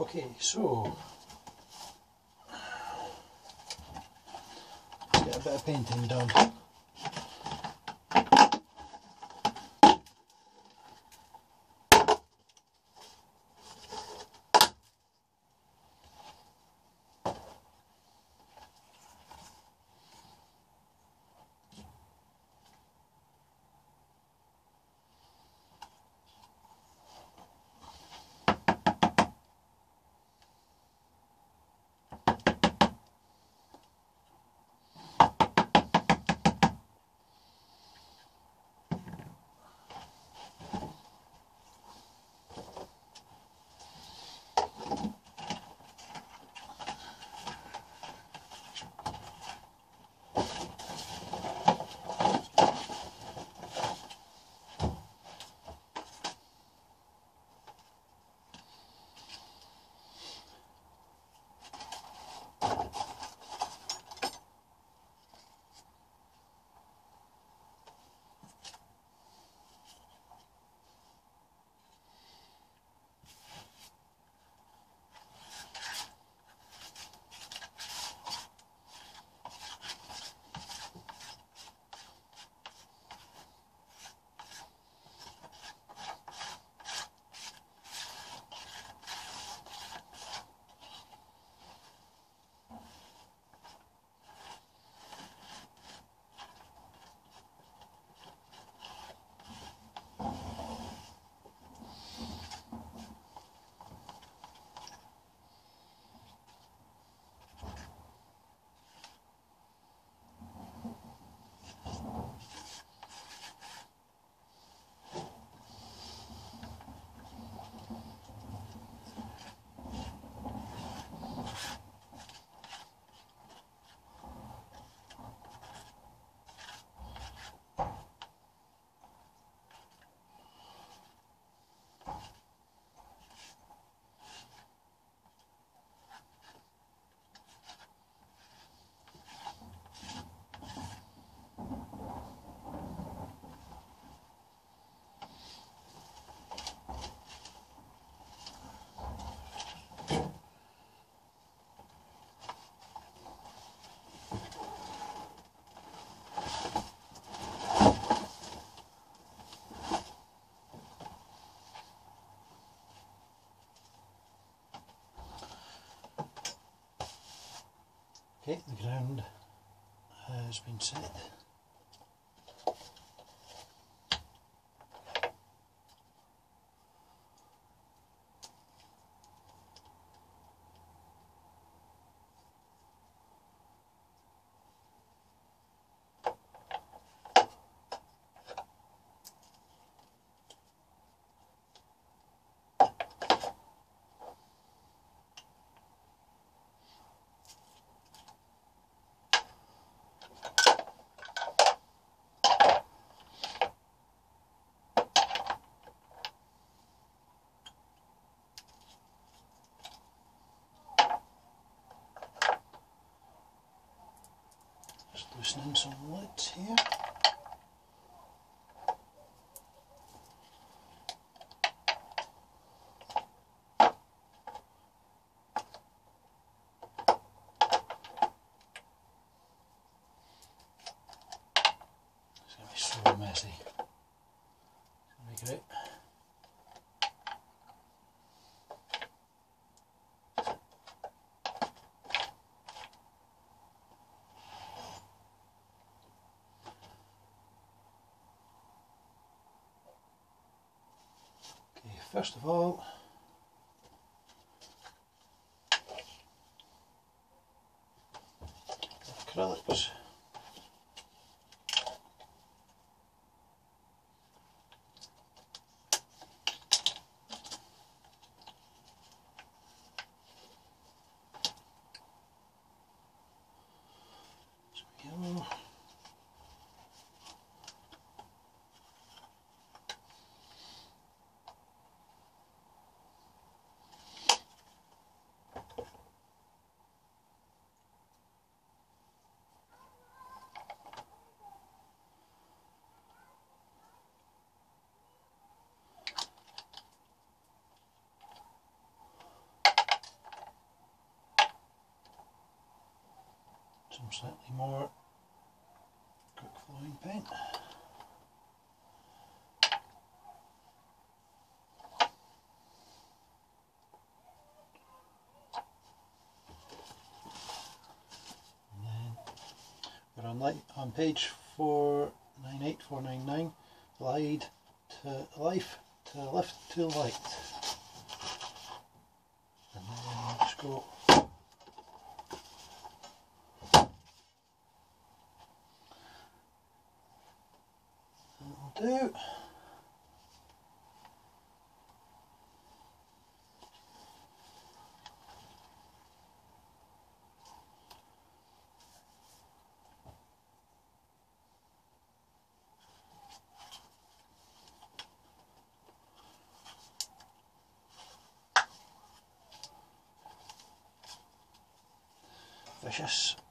Okay, so get a bit of painting done. Okay, the ground has been set. Just loosening some lids here. It's going to be so messy. It's going to be great. Okay, first of all, some slightly more quick flowing paint. We're on, light, on page 498499, glide to life to left to light. And then just go do. Vicious.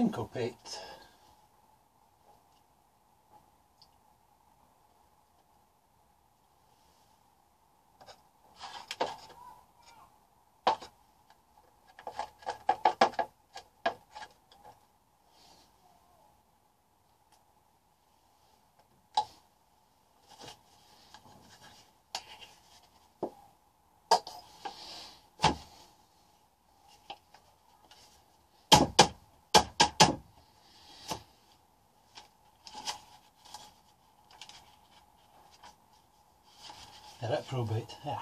Syncopate. Yeah, that probate. Yeah.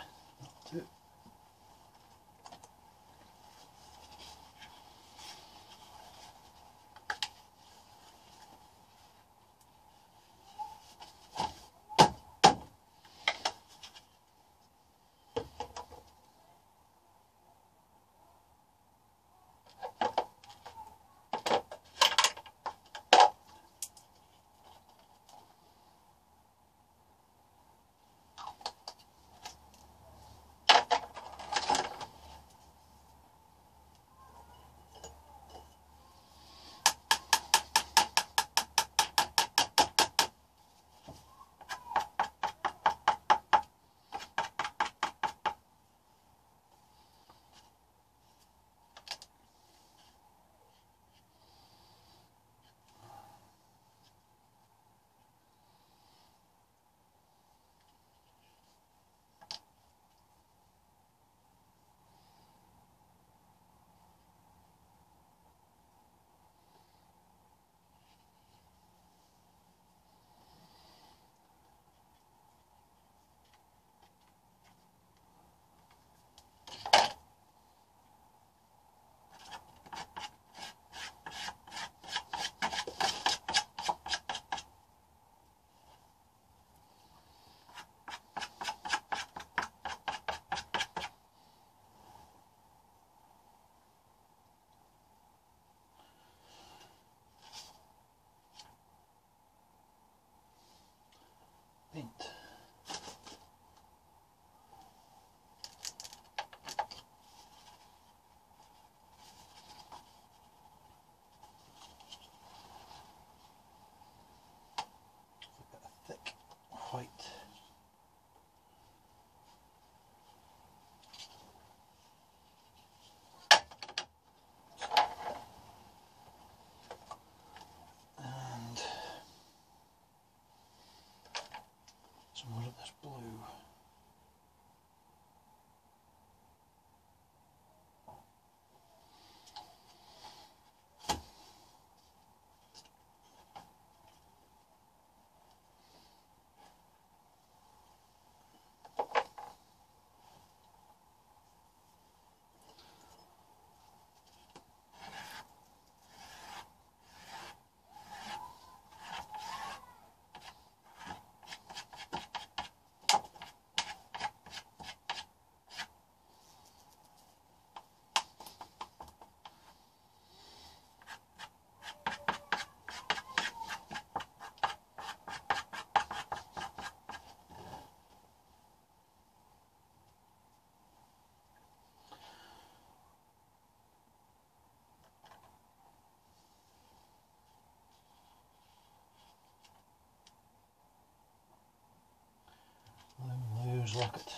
blue. rocket.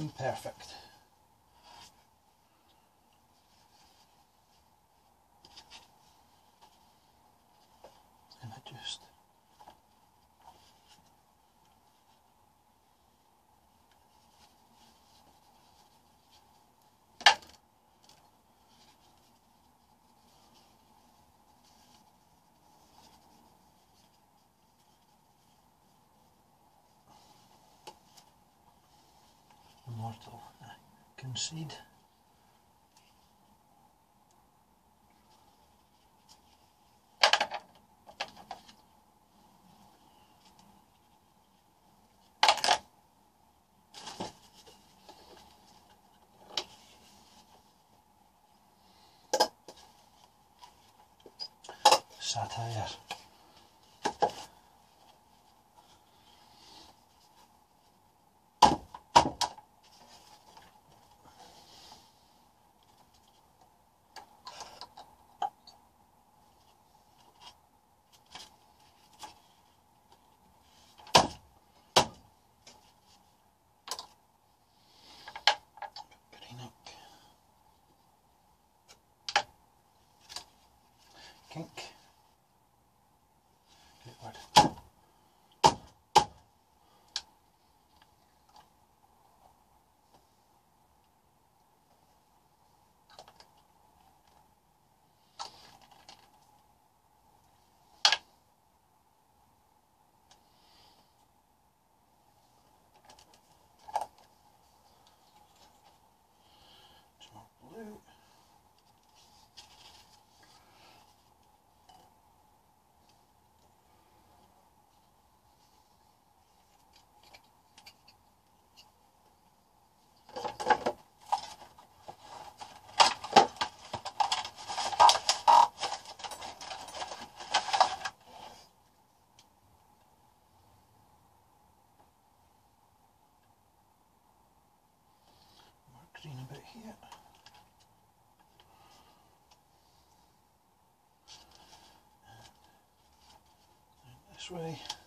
Imperfect. perfect. mortal, uh, I concede. satire. this way.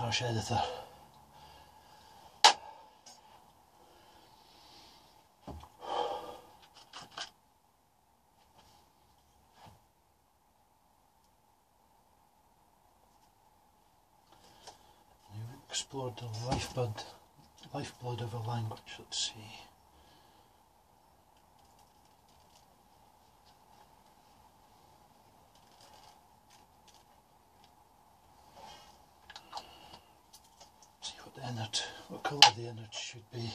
Harsh editor. Explored the lifeblood, lifeblood of a language. Let's. See what the innard, what it should be.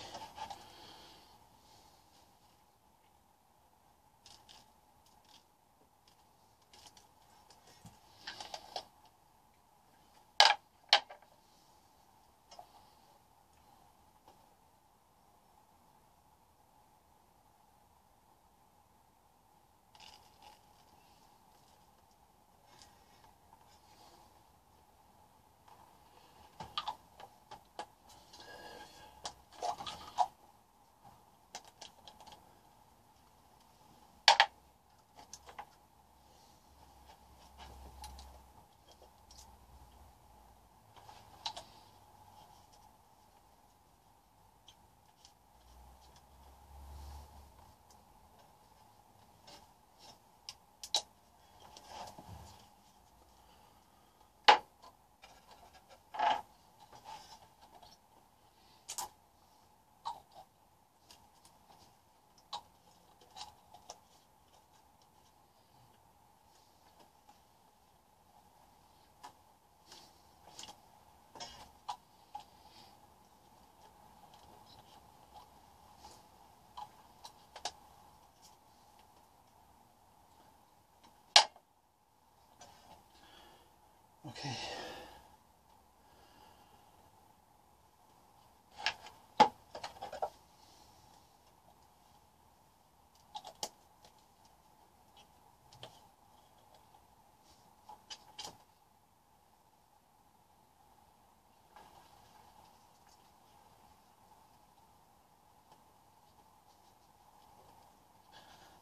Okay.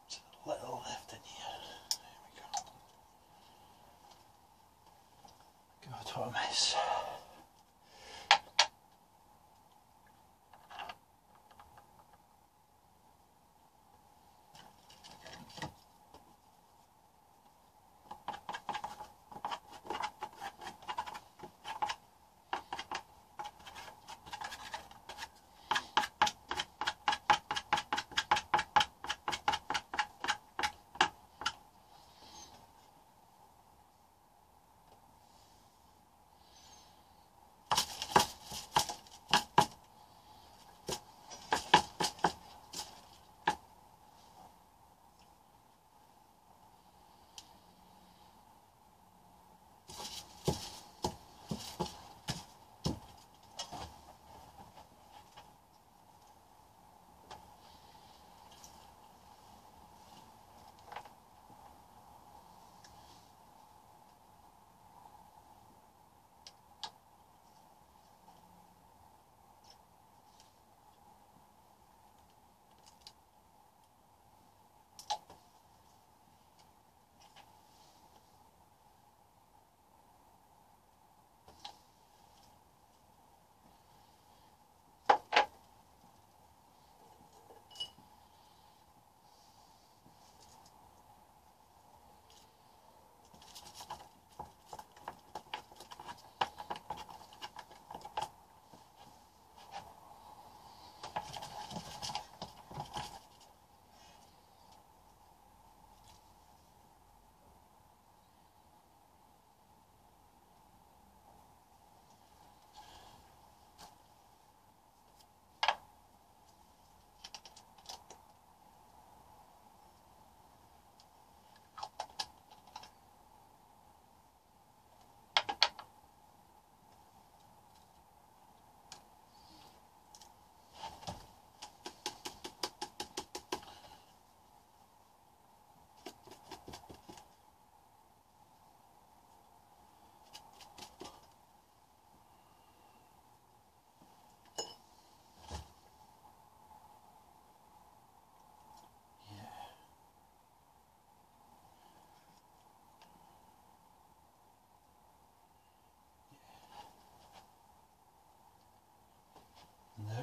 Just a little left in here. There we go. God,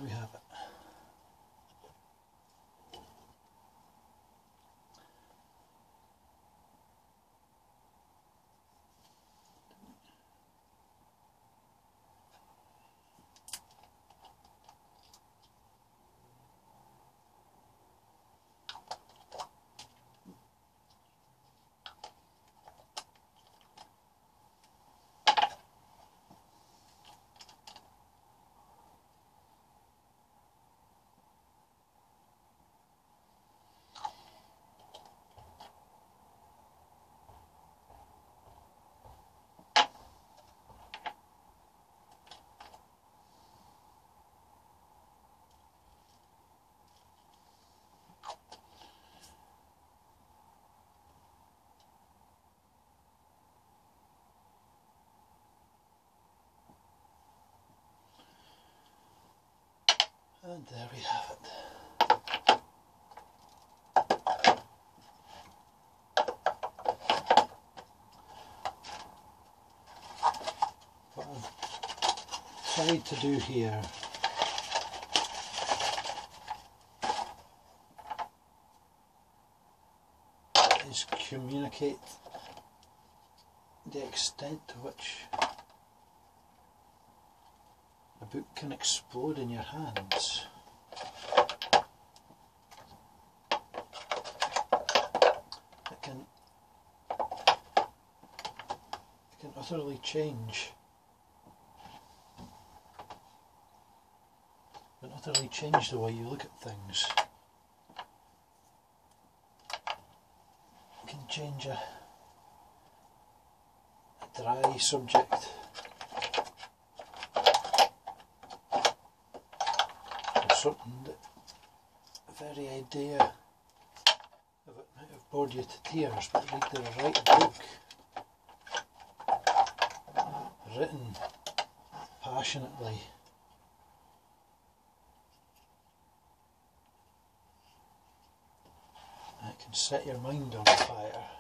we have And there we have it. What I've tried to do here is communicate the extent to which a book can explode in your hands. It can it can utterly change it can utterly change the way you look at things. It can change a, a dry subject something that the very idea of it might have bored you to tears, but read the right book, written passionately. It can set your mind on fire.